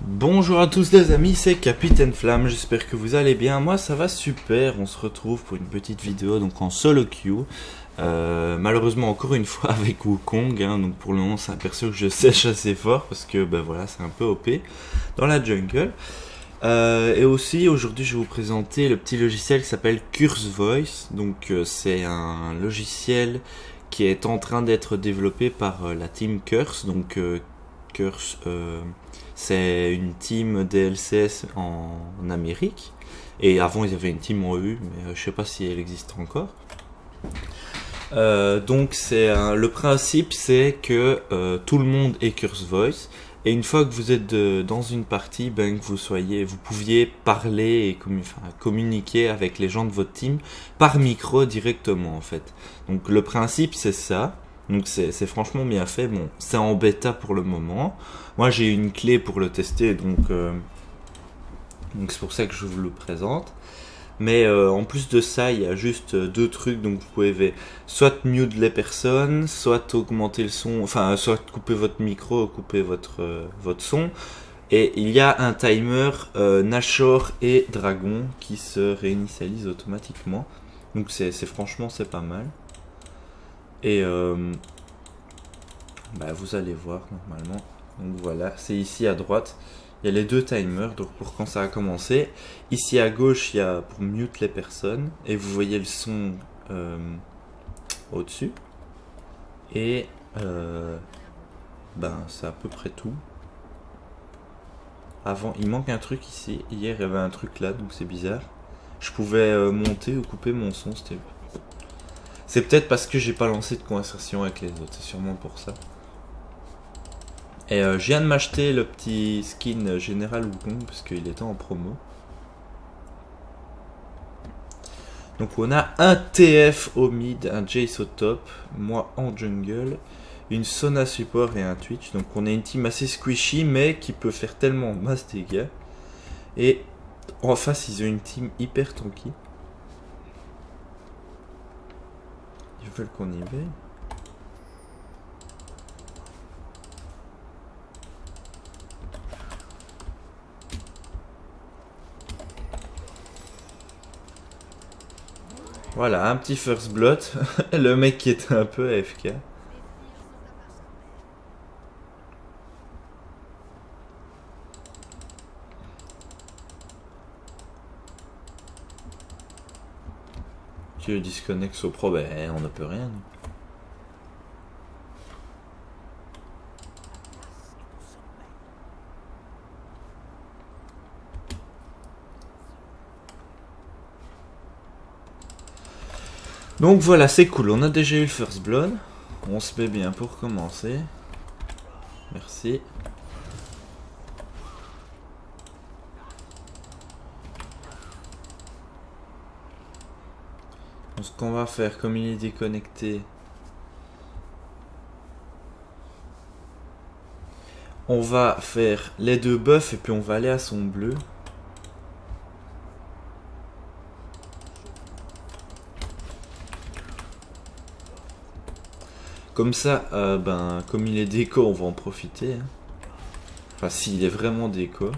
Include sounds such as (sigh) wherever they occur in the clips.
Bonjour à tous les amis, c'est Capitaine Flamme, j'espère que vous allez bien, moi ça va super, on se retrouve pour une petite vidéo donc en solo queue, euh, malheureusement encore une fois (laughs) avec Wukong, hein, donc pour le moment c'est un perso que je sèche assez fort parce que ben voilà c'est un peu OP dans la jungle. Euh, et aussi aujourd'hui je vais vous présenter le petit logiciel qui s'appelle Curse Voice, donc euh, c'est un logiciel qui est en train d'être développé par la team Curse, donc Curse c'est une team DLCS en, Amérique. Et avant, ils avaient une team en EU, mais euh, je sais pas si elle existe encore. Euh, donc, c'est le principe, c'est que euh, tout le monde est Curse Voice. Et une fois que vous êtes dans une partie, ben, que vous soyez, vous pouviez parler et communiquer avec les gens de votre team par micro directement, en fait. Donc, le principe, c'est ça. Donc c'est franchement bien fait. Bon, c'est en bêta pour le moment. Moi j'ai une clé pour le tester, donc euh, c'est pour ça que je vous le présente. Mais euh, en plus de ça, il y a juste deux trucs. Donc vous pouvez soit mute les personnes, soit augmenter le son, enfin soit couper votre micro, couper votre euh, votre son. Et il y a un timer Nashor et Dragon qui se réinitialise automatiquement. Donc c'est franchement c'est pas mal. Et euh, bah, vous allez voir normalement. Donc voilà, c'est ici à droite. Il y a les deux timers, donc pour quand ça a commencé. Ici à gauche, il y a pour mute les personnes. Et vous voyez le son euh, au-dessus. Et euh, ben c'est à peu près tout. Avant, il manque un truc ici. Hier, il y avait un truc là, donc c'est bizarre. Je pouvais monter ou couper mon son, c'était c'est peut-être parce que j'ai pas lancé de conversation avec les autres, c'est sûrement pour ça. Et euh, je viens de m'acheter le petit skin Général Wukong parce qu'il était en promo. Donc on a un TF au mid, un Jace au top, moi en jungle, une Sona support et un Twitch. Donc on a une team assez squishy mais qui peut faire tellement masse dégâts. Et en face ils ont une team hyper tranquille. Ils veulent qu'on y va. Voilà, un petit first blood. (laughs) le mec qui était un peu AFK. Disconnectes au pro, ben on ne peut rien. Donc voilà, c'est cool. On a déjà eu le first blood. On se met bien pour commencer. Merci. Ce qu'on va faire, comme il est déconnecté, on va faire les deux buffs et puis on va aller à son bleu. Comme ça, euh, ben, comme il est déco, on va en profiter. Hein. Enfin, s'il est vraiment déco.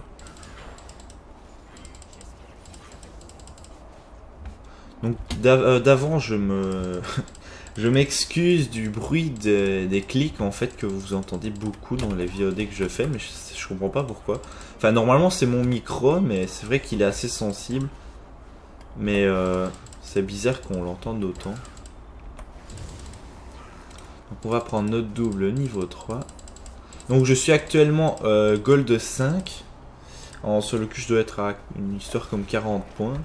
Donc euh, d'avant, je me... (laughs) je m'excuse du bruit des clics en fait que vous entendez beaucoup dans les VOD que je fais, mais je, comprends pas pourquoi. Enfin, normalement c'est mon micro, mais c'est vrai qu'il est assez sensible. Mais euh, c'est bizarre qu'on l'entende autant. Donc on va prendre notre double niveau 3. Donc je suis actuellement euh, Gold 5. En solo que je dois être à une histoire comme 40 points.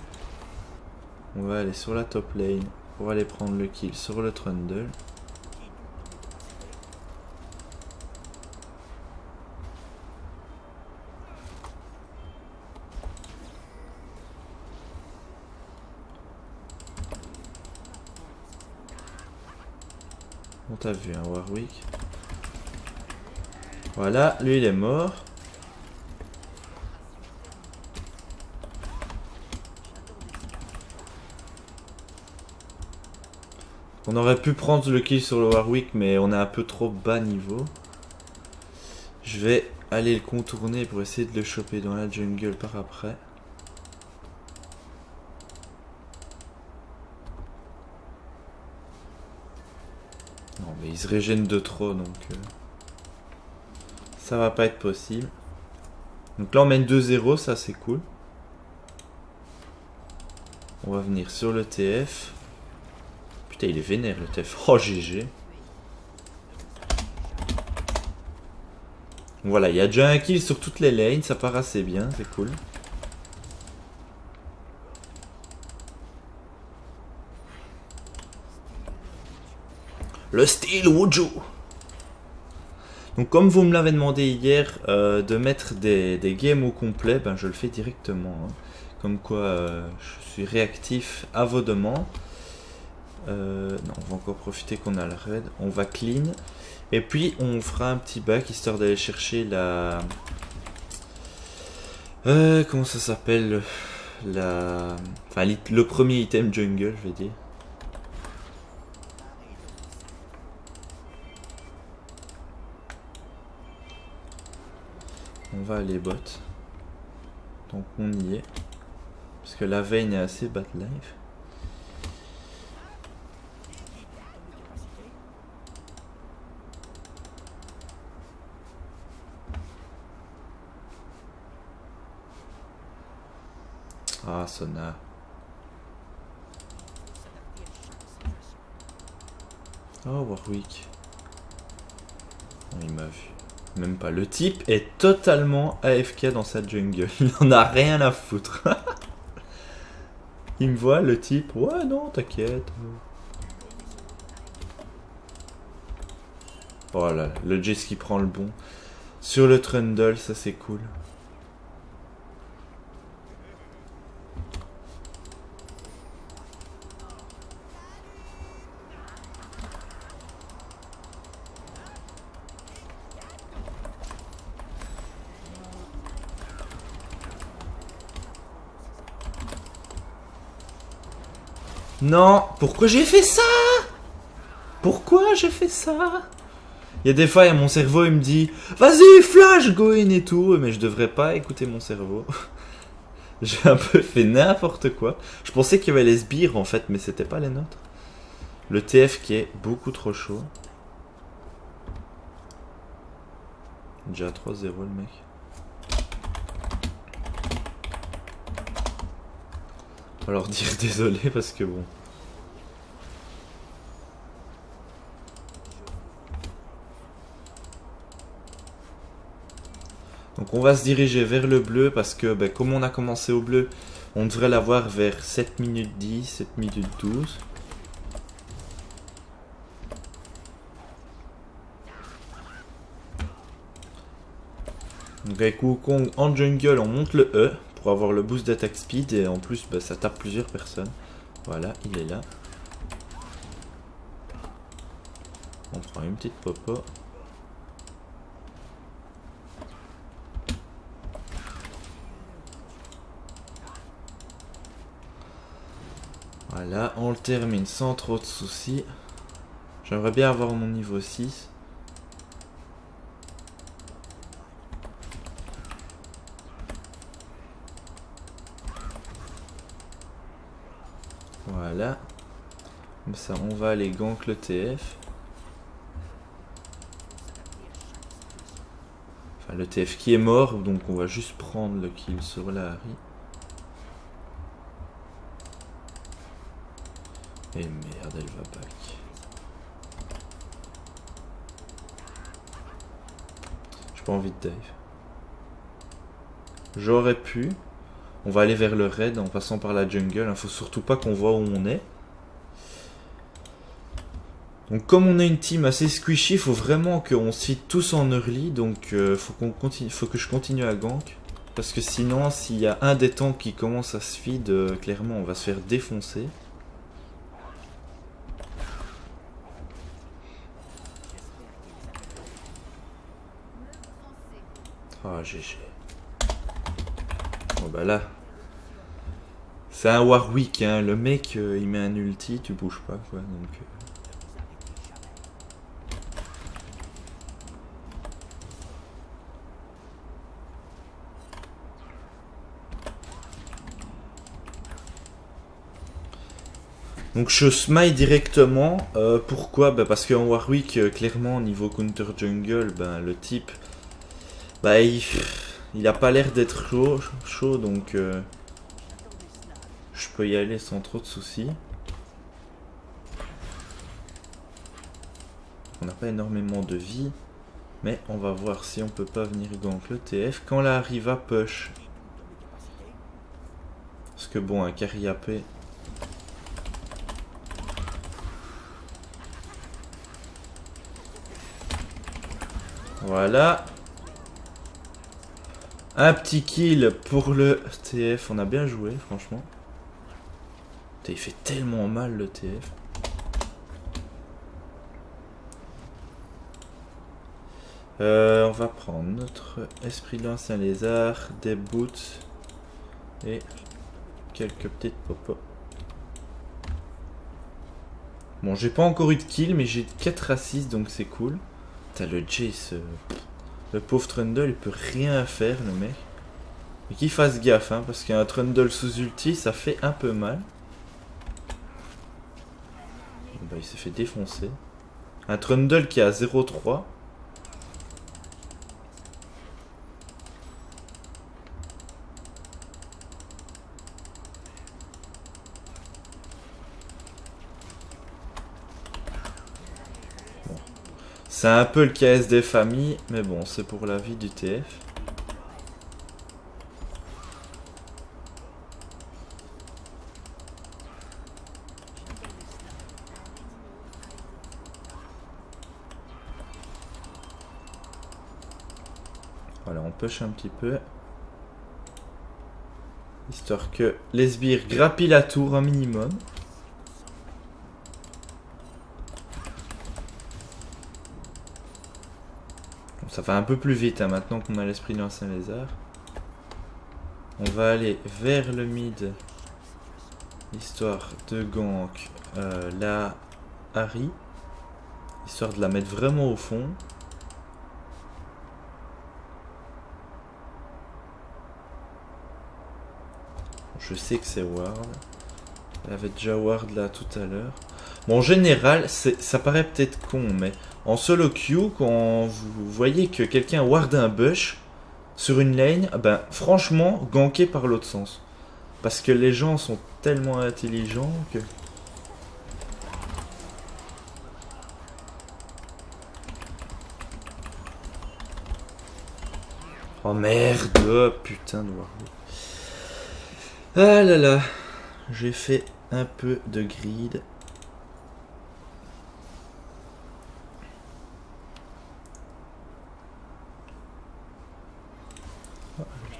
On va aller sur la top lane pour aller prendre le kill sur le trundle. On t'a vu un hein, Warwick. Voilà, lui il est mort. On aurait pu prendre le kill sur le Warwick, mais on est un peu trop bas niveau. Je vais aller le contourner pour essayer de le choper dans la jungle par après. Non mais il se régène de trop donc euh, ça va pas être possible. Donc là on mène 2-0, ça c'est cool. On va venir sur le TF. Putain il est vénère le TF. Oh GG. Voilà, il y a déjà un kill sur toutes les lanes, ça part assez bien, c'est cool. Le style Wuju Donc comme vous me l'avez demandé hier euh, de mettre des, games au complet, ben je le fais directement. Hein. Comme quoi euh, je suis réactif à vos demandes. Euh, non, on va encore profiter qu'on a le raid. On va clean. Et puis on fera un petit bac histoire d'aller chercher la... Euh, comment ça s'appelle La... Enfin le premier item jungle je vais dire. On va aller bot. Donc on y est. Parce que la veine est assez bad life. Ah, Sona. Oh, Warwick. il m'a vu. Même pas. Le type est totalement AFK dans sa jungle. (laughs) Il en a rien à foutre. (laughs) il me voit, le type. Ouais, non, t'inquiète. Voilà, le Jess qui prend le bon. Sur le Trundle, ça c'est cool. Non, pourquoi j'ai fait ça? Pourquoi j'ai fait ça? Il y a des fois, il y a mon cerveau, il me dit Vas-y, flash, go in et tout. Mais je devrais pas écouter mon cerveau. (laughs) j'ai un peu fait n'importe quoi. Je pensais qu'il y avait les sbires en fait, mais c'était pas les nôtres. Le TF qui est beaucoup trop chaud. Déjà 3-0 le mec. Alors dire (laughs) désolé parce que bon. Donc on va se diriger vers le bleu parce que ben, comme on a commencé au bleu, on devrait l'avoir vers 7 minutes 10, 7 minutes 12. Donc avec Wukong en jungle, on monte le E pour avoir le boost d'attaque speed et en plus bah, ça tape plusieurs personnes. Voilà, il est là. On prend une petite popo. Voilà, on le termine sans trop de soucis. J'aimerais bien avoir mon niveau 6. Voilà. Comme ça, on va aller gank le TF. Enfin, le TF qui est mort, donc on va juste prendre le kill sur la Harry. Et merde, elle va back. J'ai pas envie de dive. J'aurais pu, on va aller vers le raid en passant par la jungle. Il faut surtout pas qu'on voit où on est. Donc comme on a une team assez squishy, il faut vraiment qu'on se fit tous en early. Donc euh, faut, que je continue à gank. Parce que sinon, s'il y a un des tanks qui commence à se feed, euh, clairement on va se faire défoncer. Ah, GG. Bon bah là. C'est un Warwick. Hein. Le mec, euh, il met un ulti, tu bouges pas, quoi. Donc. Euh. Donc je smile directement. Euh, pourquoi? Bah Parce qu'en Warwick, euh, clairement, niveau counter jungle, bah, le type, bah, il, il a pas l'air d'être chaud, donc euh, je peux y aller sans trop de soucis. On n'a pas énormément de vie, mais on va voir si on peut pas venir gank le TF quand la Riva push. Parce que bon, un carry Voilà. Un petit kill pour le TF. On a bien joué, franchement. il fait tellement mal le TF. Euh, on va prendre notre esprit de l'ancien lézard, des boots et quelques petites popos. Bon, j'ai pas encore eu de kill, mais j'ai 4 à 6, donc c'est cool. T'as le Jace. Le pauvre Trundle, il peut rien faire, le mec. Mais qu'il fasse gaffe, hein, parce qu'un Trundle sous ulti, ça fait un peu mal. Bah, il s'est fait défoncer. Un Trundle qui a 0-3. C'est un peu le KS des familles, mais bon, c'est pour la vie du TF. Voilà, on push un petit peu. Histoire que les sbires grappillent la tour un minimum. Ça va un peu plus vite hein, maintenant qu'on a l'esprit de l'ancien lézard. On va aller vers le mid. Histoire de gank euh, la Harry. Histoire de la mettre vraiment au fond. Je sais que c'est Ward. Y avait déjà Ward là tout à l'heure. Bon, en général, ça paraît peut-être con, mais en solo queue, quand vous voyez que quelqu'un ward un bush sur une lane, ben franchement, ganké par l'autre sens. Parce que les gens sont tellement intelligents que... Oh merde, oh, putain de ward. Ah là là, j'ai fait un peu de grid.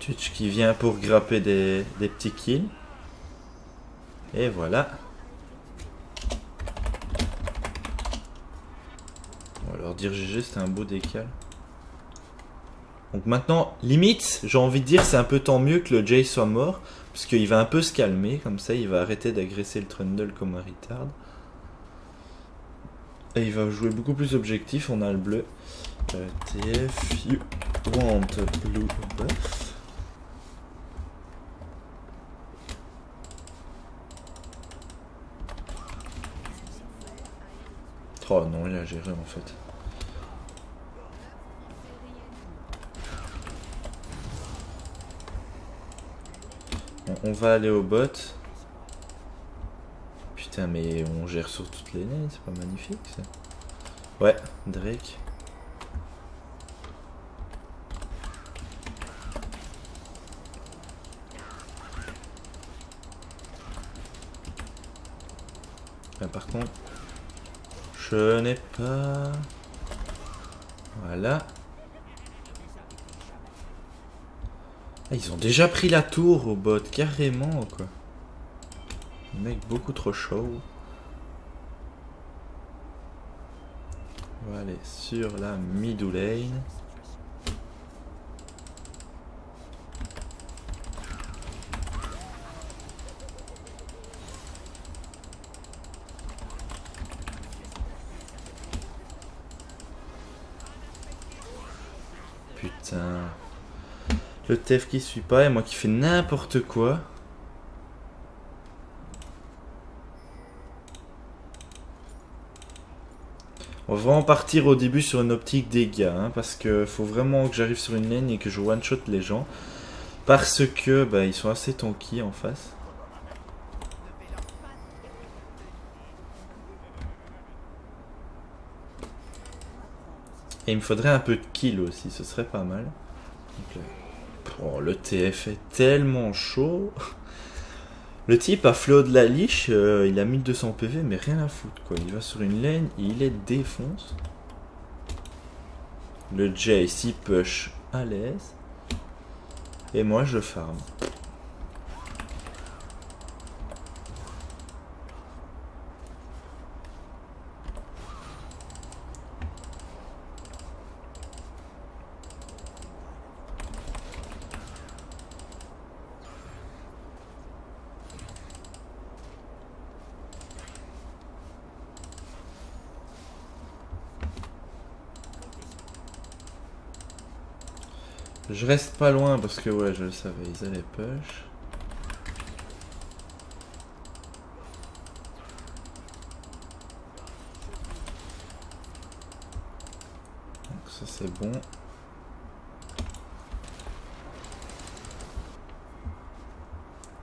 Twitch qui vient pour grapper des, petits kills. Et voilà. On va leur dire GG, c'était un beau décal. Donc maintenant, limite, j'ai envie de dire, c'est un peu tant mieux que le Jay soit mort. Parce qu'il va un peu se calmer, comme ça il va arrêter d'agresser le Trundle comme un retard. Et il va jouer beaucoup plus objectif, on a le bleu. Euh, TF, you want blue buff. Oh non, il a géré en fait. on va aller au bot. Putain, mais on gère sur toutes les lignes, c'est pas magnifique ça. Ouais, Drake. par contre, je n'ai pas... Voilà. Ah, ils ont déjà pris la tour au bot, carrément quoi. Mec beaucoup trop chaud. On va aller sur la middle lane. Le TF qui suit pas et moi qui fais n'importe quoi. On va vraiment partir au début sur une optique dégâts, hein, parce que faut vraiment que j'arrive sur une ligne et que je one-shot les gens. Parce que bah, ils sont assez tanky en face. Et il me faudrait un peu de kill aussi, ce serait pas mal. Oh, le TF est tellement chaud. Le type a flot de la liche, euh, il a 1200 PV, mais rien à foutre quoi. Il va sur une lane, il est défonce. Le J ici push à l'aise. Et moi je farm. Je reste pas loin parce que ouais, je le savais, ils allaient push. Donc ça c'est bon.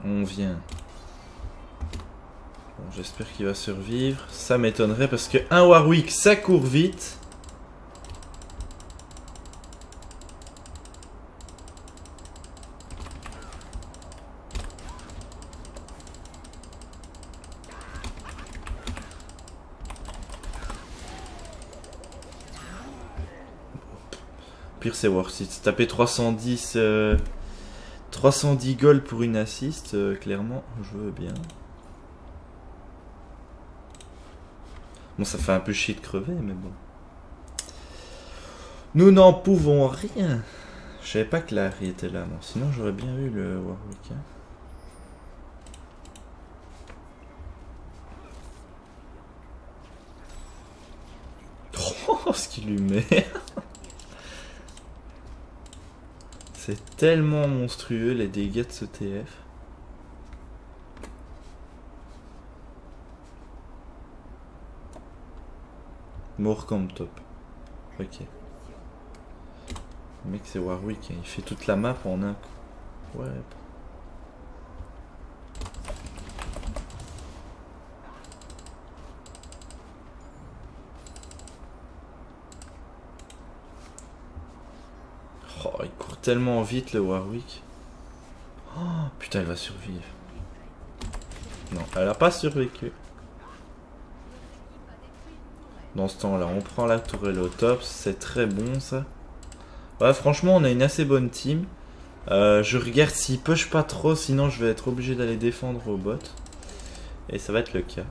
On vient. Bon, j'espère qu'il va survivre. Ça m'étonnerait parce que un Warwick ça court vite. C'est worth it. Taper 310 310 gold pour une assist, euh, clairement, je veux bien. Bon, ça fait un peu chier de crever, mais bon. Nous n'en pouvons rien. Je savais pas que Larry était là, moi. Sinon, j'aurais bien eu le Warwick. Hein. (laughs) Oh, ce qu'il lui met C'est tellement monstrueux les dégâts de ce TF. Mort comme top. Ok. Le mec c'est Warwick, hein. il fait toute la map en un coup. Ouais. Tellement vite le Warwick. Oh, putain, il va survivre. Non, elle a pas survécu. Dans ce temps-là, on prend la tourelle au top. C'est très bon, ça. Ouais, franchement, on a une assez bonne team. Euh, je regarde s'il push pas trop, sinon je vais être obligé d'aller défendre au bot. Et ça va être le cas.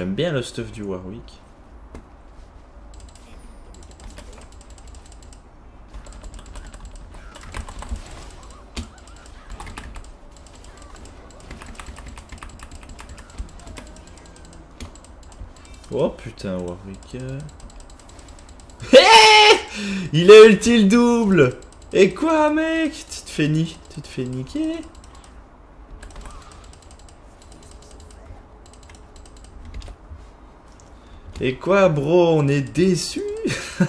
J'aime bien le stuff du Warwick. Oh putain, Warwick. (laughs) Il a ulti le double Et quoi, mec? Tu te fais ni... Tu te fais niquer? Et quoi, bro On est déçus (laughs)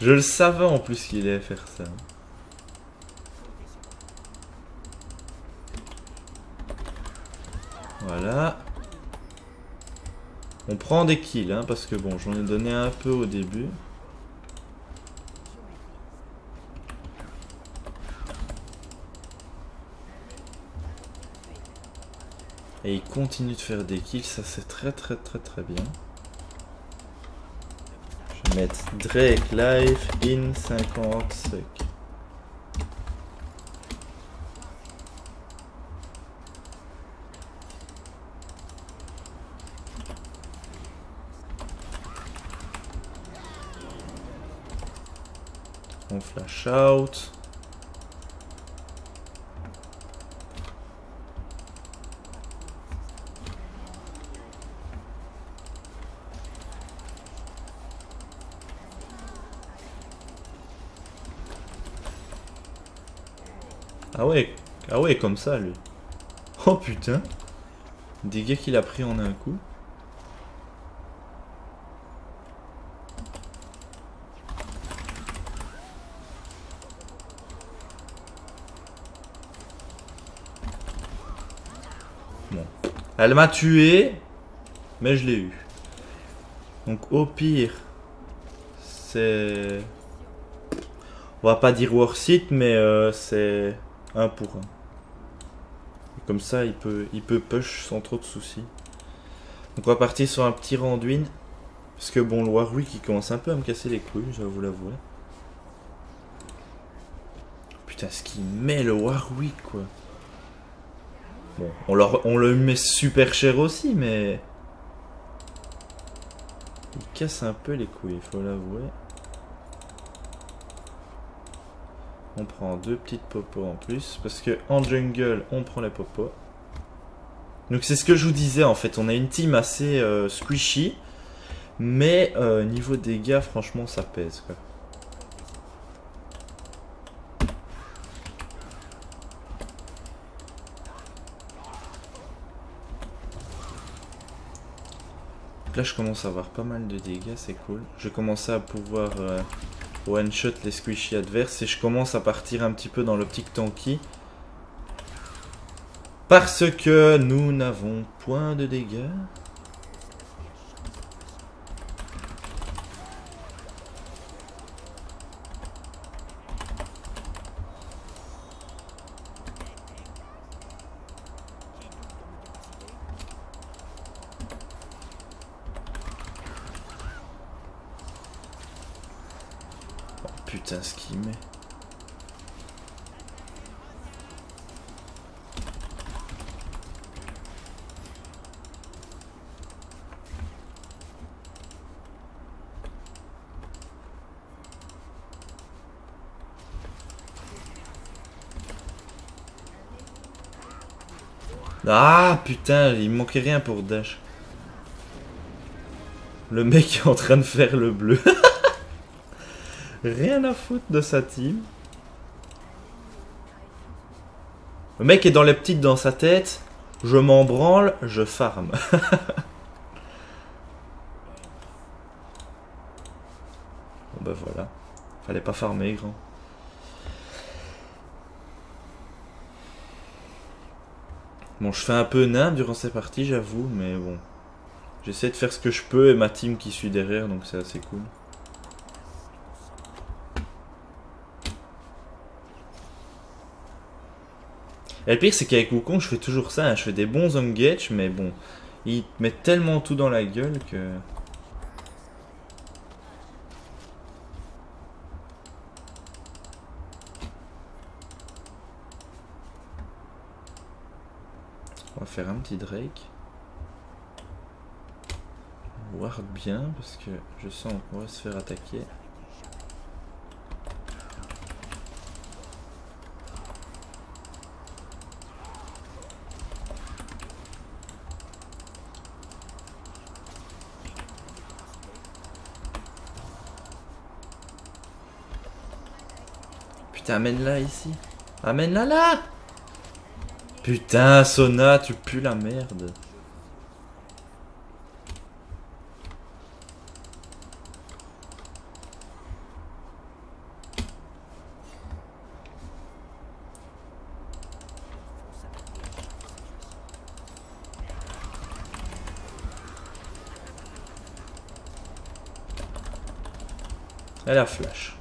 Je le savais en plus qu'il allait faire ça. Voilà. On prend des kills, hein, parce que bon, j'en ai donné un peu au début. Et il continue de faire des kills, ça c'est très très très très bien. Je vais mettre Drake Life in 50 secondes. On flash out. Ah ouais, ah ouais, comme ça, lui. Oh putain. Dégâts qu'il a pris en un coup. Bon. Elle m'a tué, mais je l'ai eu. Donc au pire, c'est... On va pas dire worth mais euh, c'est un pour un. Comme ça, il peut, il peut push sans trop de soucis. Donc on va partir sur un petit Randuin. Parce que bon, le Warwick, il commence un peu à me casser les couilles, je vais vous l'avouer. Putain, ce qu'il met le Warwick, quoi. Bon, on, on le met super cher aussi, mais... Il casse un peu les couilles, il faut l'avouer. On prend deux petites popos en plus. Parce que en jungle, on prend les popos. Donc c'est ce que je vous disais en fait. On a une team assez euh, squishy. Mais euh, niveau dégâts, franchement, ça pèse. Quoi. là, je commence à avoir pas mal de dégâts, c'est cool. Je commence à pouvoir... Euh, one-shot les squishy adverses et je commence à partir un petit peu dans l'optique tanky. Parce que nous n'avons point de dégâts. putain, ce qu'il met. Ah putain, il manquait rien pour Dash. Le mec est en train de faire le bleu. (laughs) Rien à foutre de sa team. Le mec est dans les petites dans sa tête. Je m'en branle, je farm. (laughs) bon bah voilà. Fallait pas farmer, grand. Bon, je fais un peu nain durant ces parties, j'avoue, mais bon. J'essaie de faire ce que je peux et ma team qui suit derrière, donc c'est assez cool. Et le pire, c'est qu'avec Wukong, je fais toujours ça. Hein. Je fais des bons engage, mais bon, il met tellement tout dans la gueule que. On va faire un petit Drake. Ward bien, parce que je sens qu'on va se faire attaquer. Putain, amène-la ici. Amène-la là Putain, Sona, tu pues la merde. Elle a flash.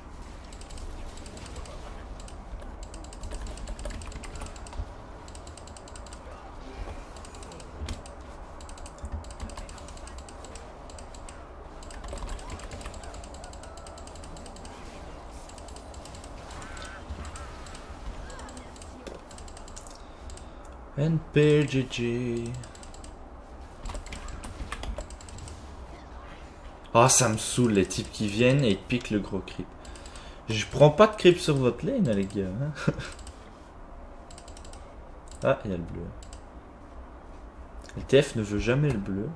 Ah, ça me saoule les types qui viennent et piquent le gros creep. Je prends pas de creep sur votre lane, les gars. Hein. (laughs) ah, il y a le bleu. Le TF ne veut jamais le bleu.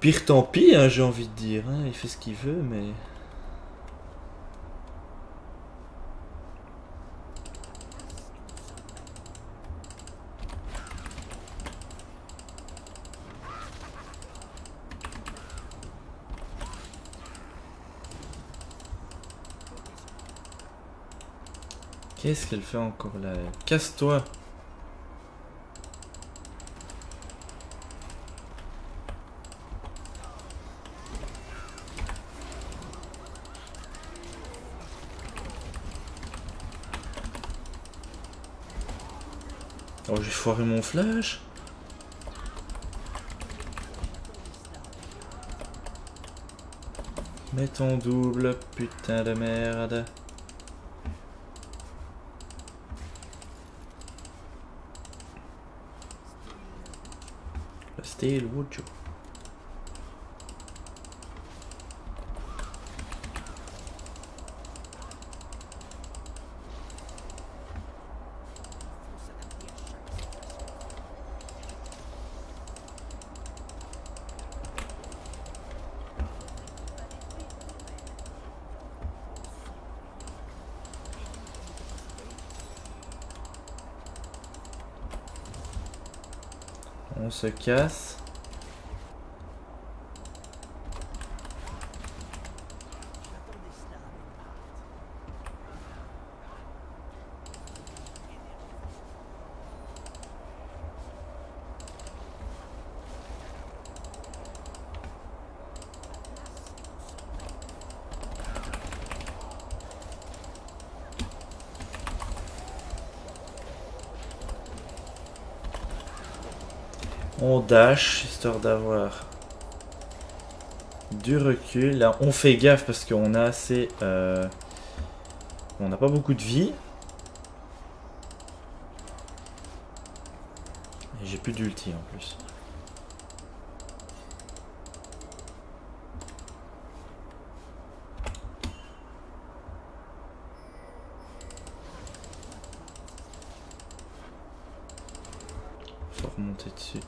Pire tant pis, hein, j'ai envie de dire. Hein. Il fait ce qu'il veut, mais... Qu'est-ce qu'elle fait encore là? Casse-toi! Oh, j'ai foiré mon flash! Mets ton double, putain de merde. Steel mucho. On se casse. On dash, histoire d'avoir du recul. Là, on fait gaffe parce qu'on a assez... Euh, on n'a pas beaucoup de vie. Et j'ai plus d'ulti en plus. Faut remonter dessus.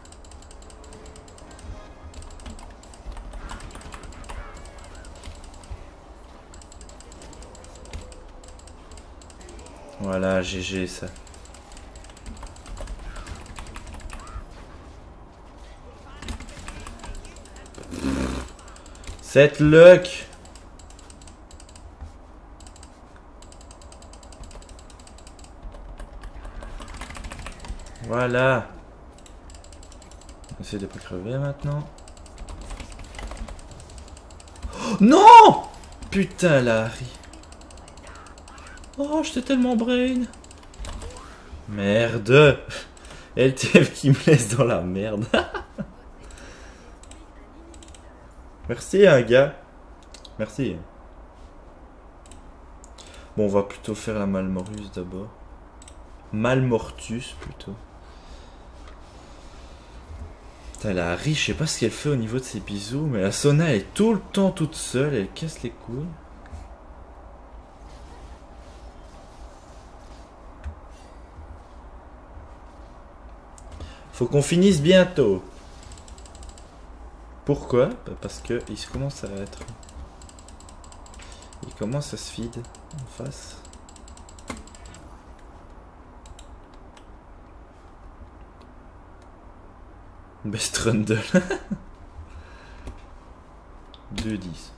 Voilà, GG ça. Cette luck Voilà. On de pas crever maintenant. Oh, non Putain, Larry. Oh, j'étais tellement brain. Merde. (laughs) LTF qui me laisse dans la merde. (laughs) Merci, un hein, gars. Merci. Bon, on va plutôt faire la Malmorus d'abord. Malmortus, plutôt. Putain, la riche, je sais pas ce qu'elle fait au niveau de ses bisous, mais la Sona, elle est tout le temps toute seule, elle casse les couilles. Faut qu'on finisse bientôt. Pourquoi bah, Parce que il commence à être... Il commence à se feed en face. Best Rundle. (laughs) 2-10.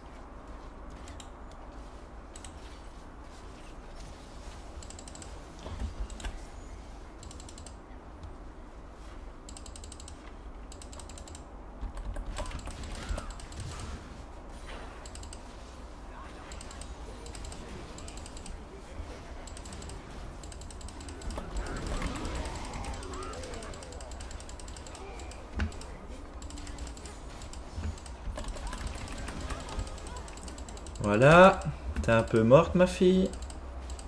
Voilà. T'es un peu morte, ma fille.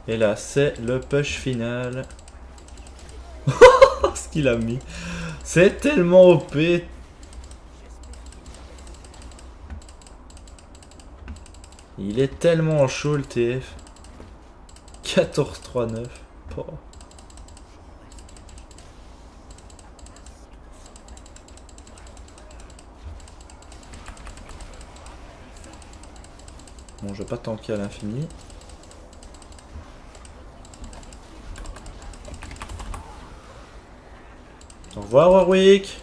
Et là, c'est le push final. (laughs) Ce qu'il a mis. C'est tellement OP. Il est tellement chaud, le TF. 14-3-9. Bon, je vais pas tanker à l'infini. Au revoir Warwick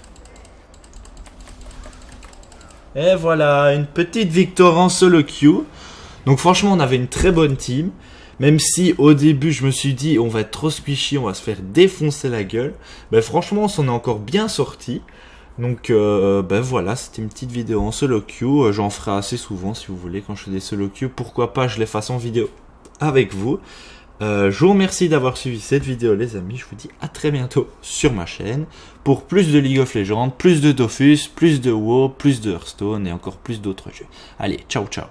Et voilà, une petite victoire en solo queue. Donc franchement, on avait une très bonne team. Même si au début je me suis dit on va être trop squishy, on va se faire défoncer la gueule, ben franchement on s'en est encore bien sorti. Donc euh, ben voilà, c'était une petite vidéo en solo queue. Euh, j'en ferai assez souvent si vous voulez quand je fais des solo queue. Pourquoi pas je les fasse en vidéo avec vous. Euh, je vous remercie d'avoir suivi cette vidéo les amis. Je vous dis à très bientôt sur ma chaîne pour plus de League of Legends, plus de Dofus, plus de WoW, plus de Hearthstone et encore plus d'autres jeux. Allez, ciao ciao